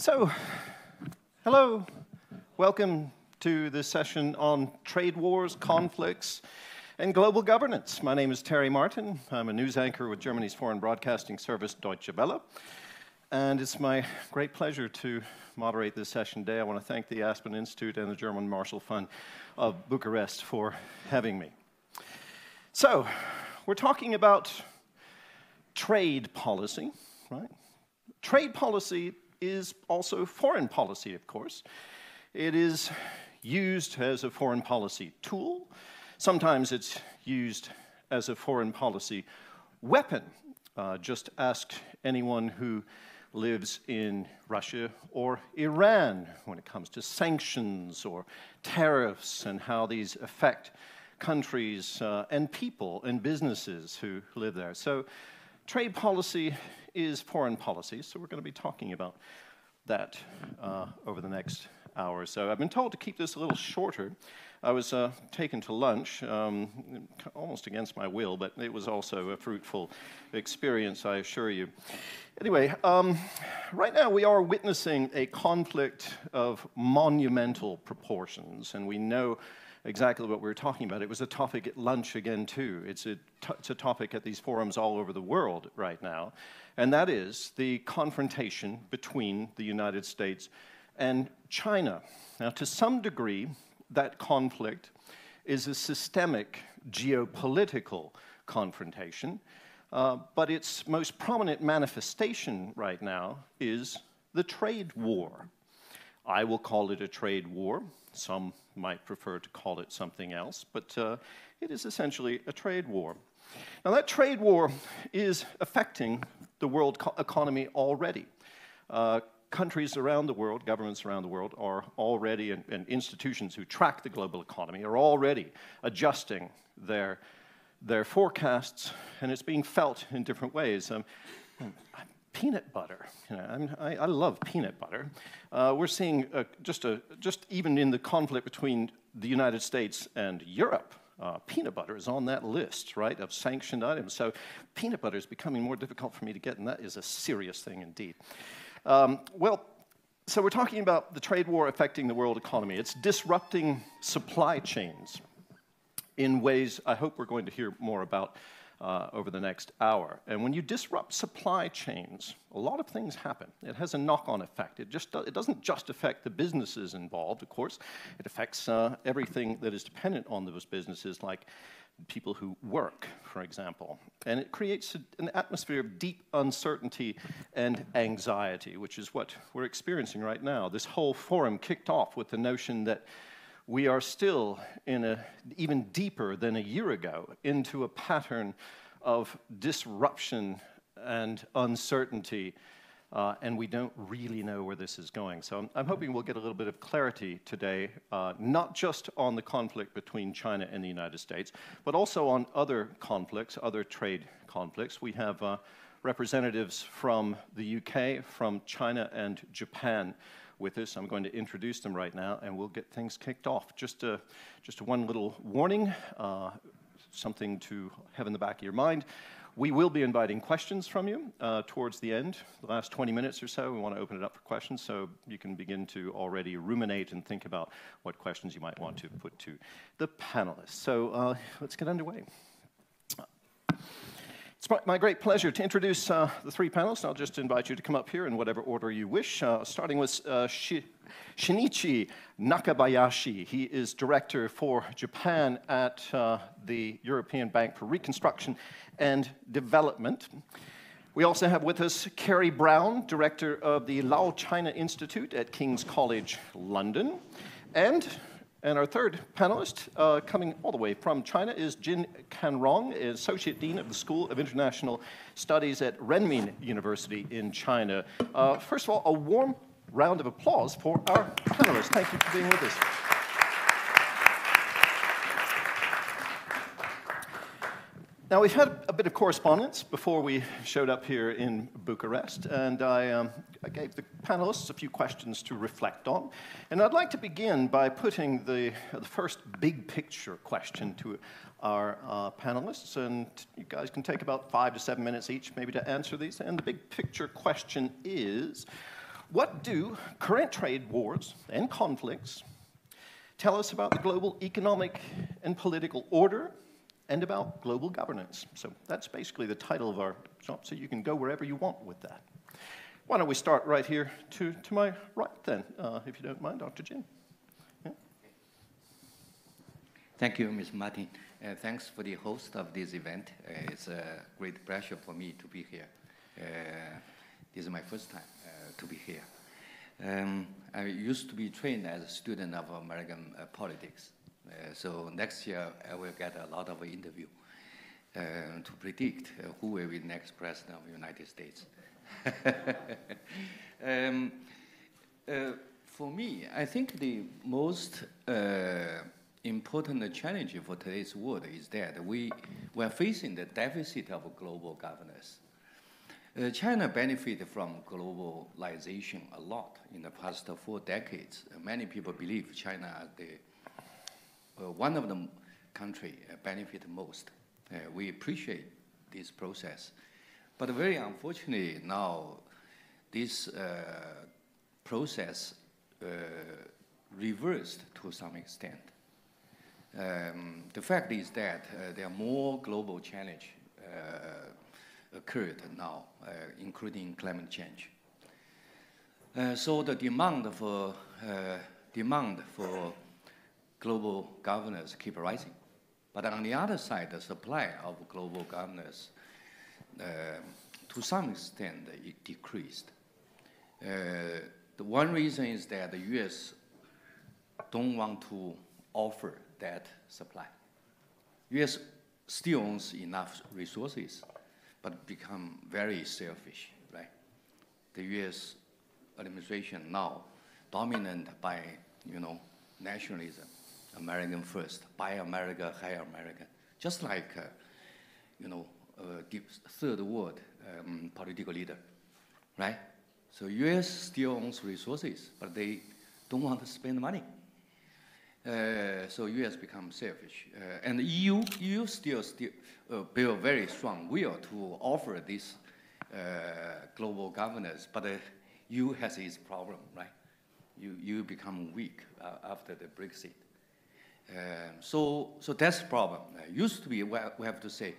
So, hello. Welcome to this session on trade wars, conflicts, and global governance. My name is Terry Martin. I'm a news anchor with Germany's foreign broadcasting service, Deutsche Welle. And it's my great pleasure to moderate this session today. I want to thank the Aspen Institute and the German Marshall Fund of Bucharest for having me. So, we're talking about trade policy, right? Trade policy is also foreign policy, of course. It is used as a foreign policy tool. Sometimes it's used as a foreign policy weapon. Uh, just ask anyone who lives in Russia or Iran when it comes to sanctions or tariffs and how these affect countries uh, and people and businesses who live there. So, trade policy is foreign policy, so we're going to be talking about that uh, over the next hour or so. I've been told to keep this a little shorter. I was uh, taken to lunch, um, almost against my will, but it was also a fruitful experience, I assure you. Anyway, um, right now we are witnessing a conflict of monumental proportions, and we know exactly what we were talking about. It was a topic at lunch again, too. It's a, it's a topic at these forums all over the world right now, and that is the confrontation between the United States and China. Now, to some degree, that conflict is a systemic geopolitical confrontation, uh, but its most prominent manifestation right now is the trade war. I will call it a trade war. Some might prefer to call it something else, but uh, it is essentially a trade war. Now, that trade war is affecting the world economy already. Uh, countries around the world, governments around the world, are already, and, and, institutions who track the global economy, are already adjusting their, their forecasts, and it's being felt in different ways. Um, peanut butter. You know, I, I, love peanut butter. Uh, we're seeing uh, just, a, just even in the conflict between the United States and Europe, uh, peanut butter is on that list, right, of sanctioned items. So peanut butter is becoming more difficult for me to get, and that is a serious thing indeed. Um, well, so we're talking about the trade war affecting the world economy. It's disrupting supply chains in ways I hope we're going to hear more about uh, over the next hour. And when you disrupt supply chains, a lot of things happen. It has a knock-on effect. It just it doesn't just affect the businesses involved, of course. It affects uh, everything that is dependent on those businesses, like people who work, for example. And it creates a, an atmosphere of deep uncertainty and anxiety, which is what we're experiencing right now. This whole forum kicked off with the notion that we are still in a, even deeper than a year ago, into a pattern of disruption and uncertainty, uh, and we don't really know where this is going. So I'm, I'm hoping we'll get a little bit of clarity today, uh, not just on the conflict between China and the United States, but also on other conflicts, other trade conflicts. We have uh, representatives from the UK, from China, and Japan with us. I'm going to introduce them right now, and we'll get things kicked off. Just, a, just one little warning, uh, something to have in the back of your mind. We will be inviting questions from you uh, towards the end, the last 20 minutes or so. We want to open it up for questions so you can begin to already ruminate and think about what questions you might want to put to the panelists. So uh, let's get underway. It's my, great pleasure to introduce uh, the three panelists. I'll just invite you to come up here in whatever order you wish, uh, starting with uh, Shi Shinichi Nakabayashi. He is director for Japan at uh, the European Bank for Reconstruction and Development. We also have with us Kerry Brown, director of the Lau China Institute at King's College London, and and our third panelist, uh, coming all the way from China, is Jin Canrong, Associate Dean of the School of International Studies at Renmin University in China. Uh, first of all, a warm round of applause for our panelists. Thank you for being with us. Now, we've had a bit of correspondence before we showed up here in Bucharest, and I, um, I, gave the panelists a few questions to reflect on. And I'd like to begin by putting the, the first big picture question to our uh, panelists, and you guys can take about five to seven minutes each maybe to answer these. And the big picture question is What do current trade wars and conflicts tell us about the global economic and political order and about global governance? So that's basically the title of our talk, so you can go wherever you want with that. Why don't we start right here to, to my right then, uh, if you don't mind, Dr. Jin. Thank you, Ms. Martin. Uh, thanks for the host of this event. Uh, it's a great pleasure for me to be here. Uh, this is my first time uh, to be here. Um, I used to be trained as a student of American uh, politics. Uh, so next year I will get a lot of interview uh, to predict uh, who will be the next president of the United States. um, for me, I think the most important challenge for today's world is that we, we are facing the deficit of global governance. Uh, China benefited from globalization a lot in the past four decades. Uh, many people believe China the uh, one of the country uh, benefit most. Uh, we appreciate this process, but very unfortunately now this uh, process reversed to some extent. Um, the fact is that there are more global challenge occurred now, uh, including climate change. Uh, so the demand for uh, demand for global governance keep rising. But on the other side, the supply of global governance, uh, to some extent, it decreased. Uh, the one reason is that the U.S. don't want to offer that supply. U.S. still owns enough resources but become very selfish, right? The U.S. administration now dominant by, you know, nationalism, American first, buy America, hire America, just like, uh, you know, uh, third world um, political leader, right? So U.S. still owns resources, but they don't want to spend money. Uh, so U.S. becomes selfish, uh, and the EU EU still still uh, build very strong will to offer this uh, global governance, but EU has its problem, right? You you become weak after the Brexit. Um, so so that's the problem. used to be we have to say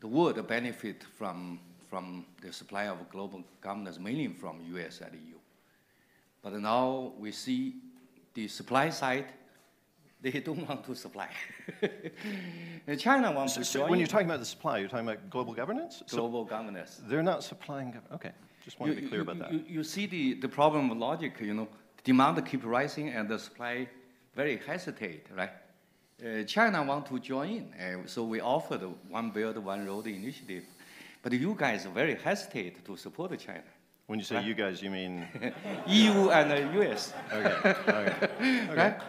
the world benefit from from the supply of global governance mainly from U.S. and EU, but now we see the supply side, they don't want to supply. China wants so, to so when you're talking about the supply, you're talking about global governance? Global so governance. They're not supplying, okay. Just want you, to be clear you, about that. You, you see the, the problem of logic, you know, demand keep rising and the supply very hesitate, right? Uh, China want to join in, uh, so we offer the One Belt, One Road initiative. But you guys very hesitate to support China. When you say right? you guys, you mean EU and the US. Okay. Okay. okay. Right?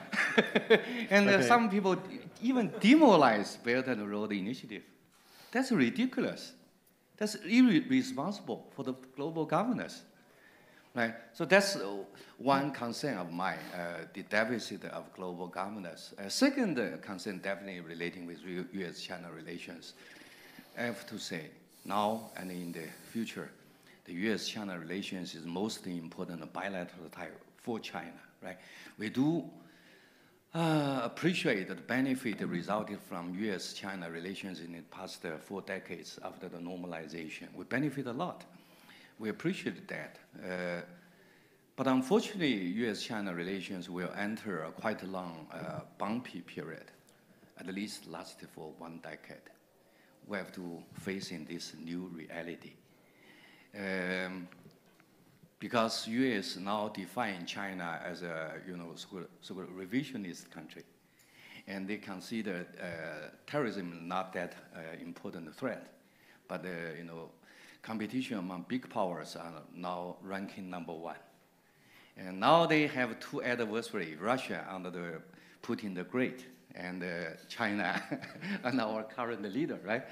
and uh, okay. some people even demoralize Belt and Road Initiative. That's ridiculous. That's irresponsible for the global governance. Right? So that's uh, one concern of mine, uh, the deficit of global governance. Uh, second concern definitely relating with U.S.-China relations. I have to say, now and in the future, the U.S.-China relations is most important bilateral type for China, right? We do uh, appreciate the benefit resulted from U.S.-China relations in the past uh, four decades after the normalization. We benefit a lot. We appreciate that. Uh, but unfortunately, U.S.-China relations will enter a quite long uh, bumpy period, at least last for one decade. We have to face in this new reality. Um, because U.S. now define China as a you know sort of revisionist country, and they consider uh, terrorism not that uh, important threat, but uh, you know competition among big powers are now ranking number one, and now they have two adversaries: Russia under the Putin the Great, and uh, China and our current leader, right?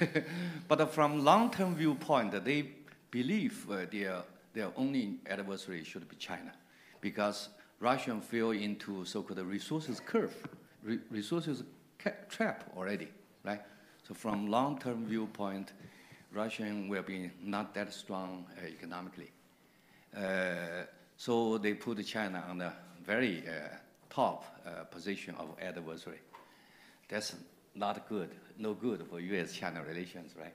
but from long-term viewpoint, they believe uh, their, their only adversary should be China, because Russia fell into so-called resources curve, re resources trap already, right? So from long-term viewpoint, Russia will be not that strong uh, economically. so they put China on the very top position of adversary. That's not good, no good for U.S.-China relations, right?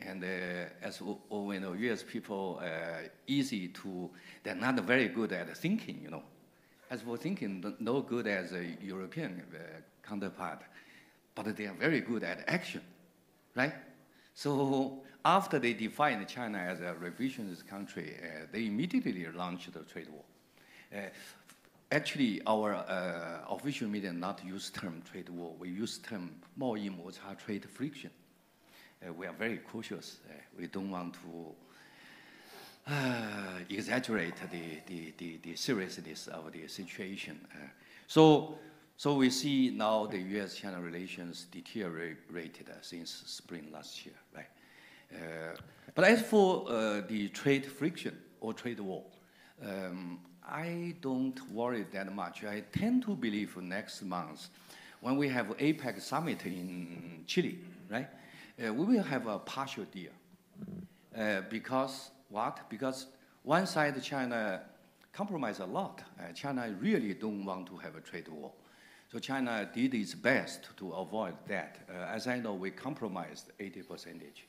And uh, as we know, U.S. people uh, easy to, they're not very good at thinking, you know. As for thinking, no good as a European uh, counterpart, but they are very good at action, right? So after they defined China as a revisionist country, uh, they immediately launched the trade war. Uh, actually, our uh, official media not use term trade war. We use term 贸易摩擦 trade friction. Uh, we are very cautious. Uh, we don't want to uh, exaggerate the, the, the, the, seriousness of the situation. so, so we see now the U.S.-China relations deteriorated since spring last year, right? but as for the trade friction or trade war, um, I don't worry that much. I tend to believe next month, when we have APEC summit in Chile, right? uh, we will have a partial deal. Uh, because what? Because one side China compromise a lot. Uh, China really don't want to have a trade war. So China did its best to avoid that. Uh, as I know, we compromised 80 percentage.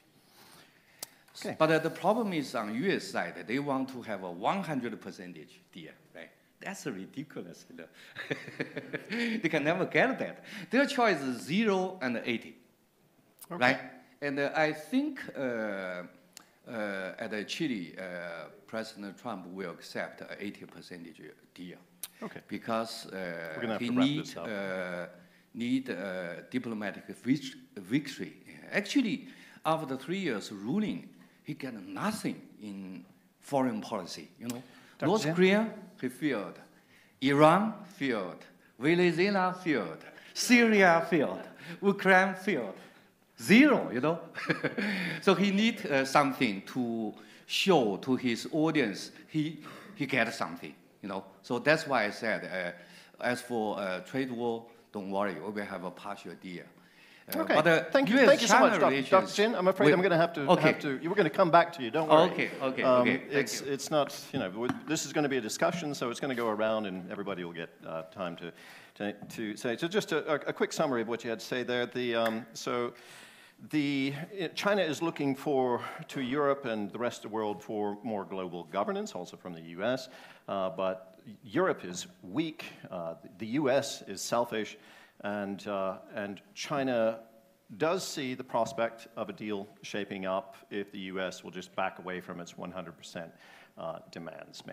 Okay. But uh, the problem is on U.S. side, they want to have a 100 percentage deal, right? That's ridiculous. You know? they can never get that. Their choice is zero and 80, okay. right? And uh, I think uh, uh, at Chile, President Trump will accept an 80 percentage deal. Okay. Because uh, he need, uh, need uh, diplomatic victory. Actually, after three years ruling, he got nothing in foreign policy. You know, Dr. North Korea he failed, Iran failed, Venezuela failed, Syria failed, Ukraine failed zero, you know. so he need uh, something to show to his audience he, he get something, you know. So that's why I said, uh, as for uh, trade war, don't worry, we will have a partial deal. Uh, okay. But, thank you, thank you so much, Dr. Dr. Jin. I'm afraid I'm going to have to. Okay. Have to. We're going to come back to you. Don't worry. Okay. Okay. Um, okay. It's you. it's not you know this is going to be a discussion, so it's going to go around, and everybody will get uh, time to, to, to say. So just a, a, quick summary of what you had to say there. The um, so the, China is looking for, to Europe and the rest of the world for more global governance, also from the US, uh, but Europe is weak, uh, the US is selfish, and, uh, and China does see the prospect of a deal shaping up if the US will just back away from its 100% uh, demands.